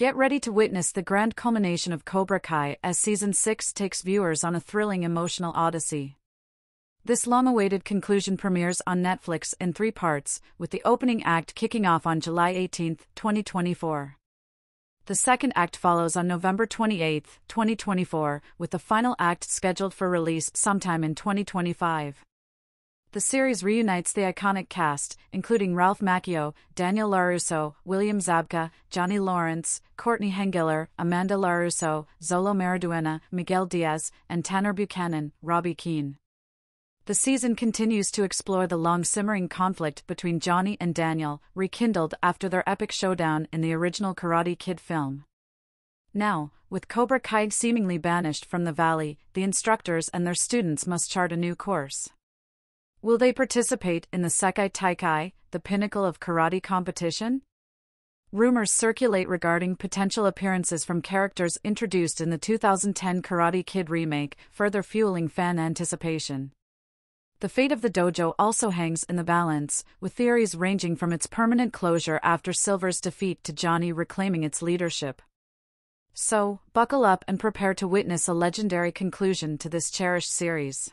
Get ready to witness the grand culmination of Cobra Kai as Season 6 takes viewers on a thrilling emotional odyssey. This long awaited conclusion premieres on Netflix in three parts, with the opening act kicking off on July 18, 2024. The second act follows on November 28, 2024, with the final act scheduled for release sometime in 2025. The series reunites the iconic cast, including Ralph Macchio, Daniel LaRusso, William Zabka, Johnny Lawrence, Courtney Henggeler, Amanda LaRusso, Xolo Maridueña, Miguel Diaz, and Tanner Buchanan, Robby Keene. The season continues to explore the long simmering conflict between Johnny and Daniel, rekindled after their epic showdown in the original Karate Kid film. Now, with Cobra Kai seemingly banished from the valley, the instructors and their students must chart a new course. Will they participate in the Sekai Taikai, the pinnacle of karate competition? Rumors circulate regarding potential appearances from characters introduced in the 2010 Karate Kid remake, further fueling fan anticipation. The fate of the dojo also hangs in the balance, with theories ranging from its permanent closure after Silver's defeat to Johnny reclaiming its leadership. So, buckle up and prepare to witness a legendary conclusion to this cherished series.